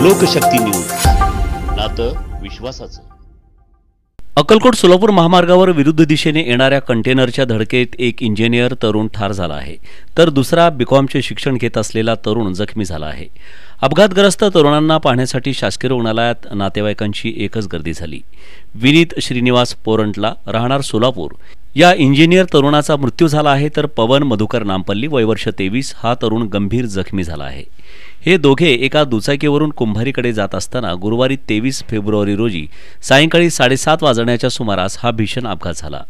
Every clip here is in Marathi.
लोकशक्ती न्यूज. नातं विश्वासाचं. अक्कलकोट सोलापूर महामार्गावर विरुद्ध दिशेने येणाऱ्या कंटेनरच्या धडकेत एक इंजिनियर तरुण ठार झाला आहे. तर दुसरा बीकॉमचे शिक्षण घेत असलेला तरुण जखमी झाला आहे. अपघातग्रस्त तरुणांना पाहण्यासाठी शासकीय रुग्णालयात नातेवाईकांची एकच गर्दी झाली. विनीत श्रीनिवास पोरंटला राहणार सोलापूर. या इंजिनियर तरुणाचा मृत्यू झाला आहे तर पवन मधुकर नामपल्ली वयवर्ष तेवीस हा तरुण गंभीर जखमी झाला आहे. हे दोघे एका दुचाकीवरून कुंभारीकडे जात असताना गुरुवारी तेवीस फेब्रुवारी रोजी सायंकाळी साडेसात वाजण्याच्या सुमारास हा भीषण अपघात झाला.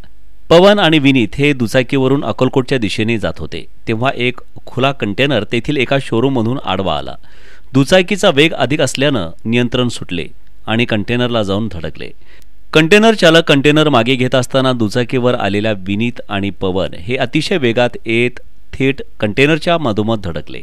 पवन आणि विनीत हे दुचाकीवरून अकोलकोटच्या दिशेने जात होते. तेव्हा एक खुला कंटेनर तेथील एका शोरूममधून आडवा आला. दुचाकीचा वेग अधिक असल्यानं नियंत्रण सुटले आणि कंटेनरला जाऊन धडकले. कंटेनर चालक कंटेनर मागे घेत असताना दुचाकीवर आलेल्या विनीत आणि पवन हे अतिशय वेगात येत थेट कंटेनरच्या मधोमध धडकले.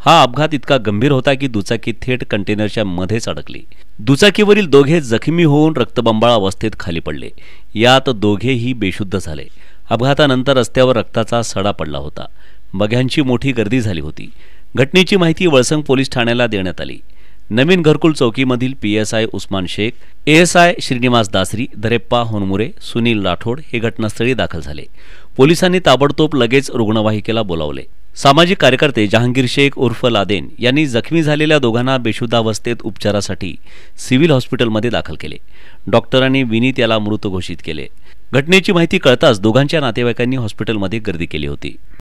हा अपघात इतका गंभीर होता की दुचाकी थेट कंटेनरच्या मध्येच अडकली. दुचाकीवरील दोघे जखमी होऊन रक्तबंबाळ अवस्थेत खाली पडले. यात दोघेही बेशुद्ध झाले. अपघातानंतर रस्त्यावर रक्ताचा सडा पडला होता. बघ्यांची मोठी गर्दी झाली होती. घटनेची माहिती वळसंग पोलीस ठाण्याला देण्यात आली. नवीन घरकुल चौकीमधील P S I Usman Shaikh ASI Srinivas Dasari Dareppa Honmure Sunil Rathod हे घटनास्थळी दाखल झाले. पोलिसांनी ताबडतोब लगेच रुग्णवाहिकेला बोलावले. सामाजिक कार्यकर्ते जहांगीर शेख उर्फ लादेन यांनी जखमी झालेल्या दोघांना बेशुद्धावस्थेत उपचारासाठी सिव्हिल हॉस्पिटलमध्ये दाखल केले. डॉक्टरांनी विनीत याला मृत घोषित केले. घटनेची माहिती कळताच दोघांच्या नातेवाईकांनी हॉस्पिटलमध्ये गर्दी केली होती.